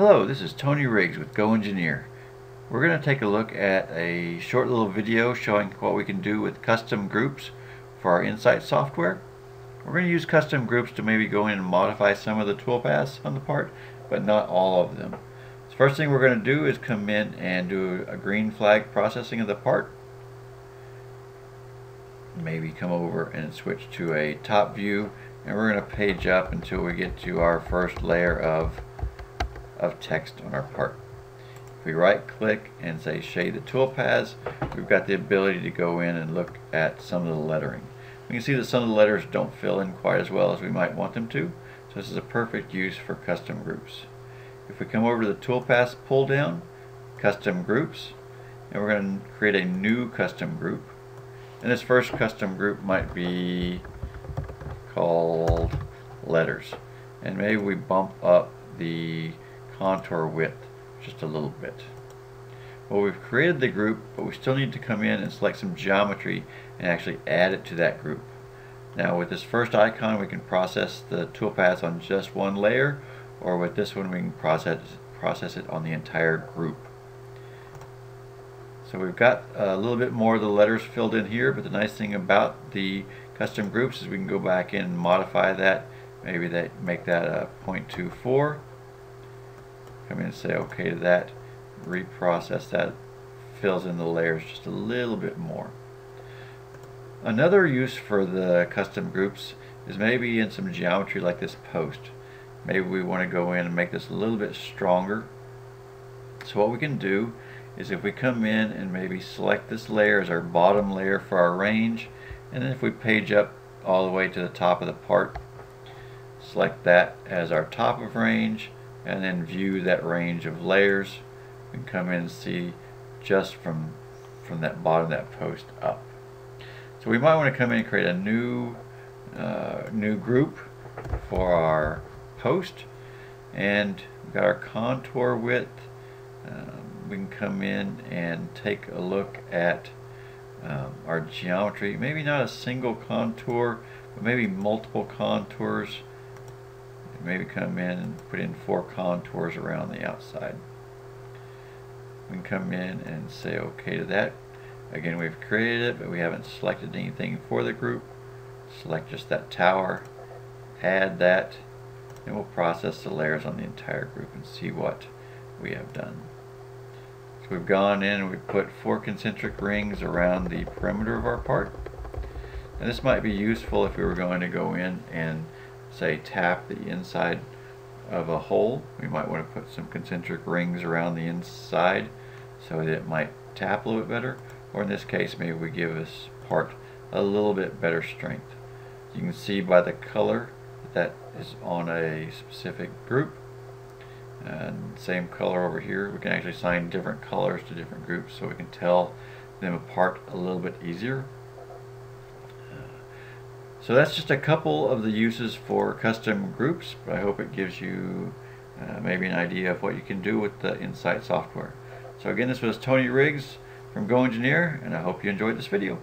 Hello, this is Tony Riggs with GoEngineer. We're going to take a look at a short little video showing what we can do with custom groups for our Insight software. We're going to use custom groups to maybe go in and modify some of the toolpaths on the part, but not all of them. The first thing we're going to do is come in and do a green flag processing of the part. Maybe come over and switch to a top view and we're going to page up until we get to our first layer of of text on our part. If we right click and say shade the toolpaths, we've got the ability to go in and look at some of the lettering. We can see that some of the letters don't fill in quite as well as we might want them to, so this is a perfect use for custom groups. If we come over to the toolpaths pull down, custom groups, and we're going to create a new custom group. And this first custom group might be called letters. And maybe we bump up the contour width just a little bit. Well, we've created the group, but we still need to come in and select some geometry and actually add it to that group. Now with this first icon, we can process the toolpaths on just one layer, or with this one, we can process, process it on the entire group. So we've got a little bit more of the letters filled in here, but the nice thing about the custom groups is we can go back in and modify that. Maybe that make that a 0.24 come in and say okay to that, reprocess that, fills in the layers just a little bit more. Another use for the custom groups is maybe in some geometry like this post. Maybe we want to go in and make this a little bit stronger. So what we can do is if we come in and maybe select this layer as our bottom layer for our range, and then if we page up all the way to the top of the part, select that as our top of range, and then view that range of layers and come in and see just from from that bottom that post up. So we might want to come in and create a new uh, new group for our post and we've got our contour width. Um, we can come in and take a look at um, our geometry. Maybe not a single contour but maybe multiple contours maybe come in and put in four contours around the outside. We can come in and say OK to that. Again, we've created it, but we haven't selected anything for the group. Select just that tower, add that, and we'll process the layers on the entire group and see what we have done. So we've gone in and we've put four concentric rings around the perimeter of our part. And this might be useful if we were going to go in and say tap the inside of a hole. We might want to put some concentric rings around the inside so that it might tap a little bit better. Or in this case maybe we give this part a little bit better strength. You can see by the color that is on a specific group. And same color over here. We can actually assign different colors to different groups so we can tell them apart a little bit easier so that's just a couple of the uses for custom groups. I hope it gives you uh, maybe an idea of what you can do with the Insight software. So again, this was Tony Riggs from GoEngineer, and I hope you enjoyed this video.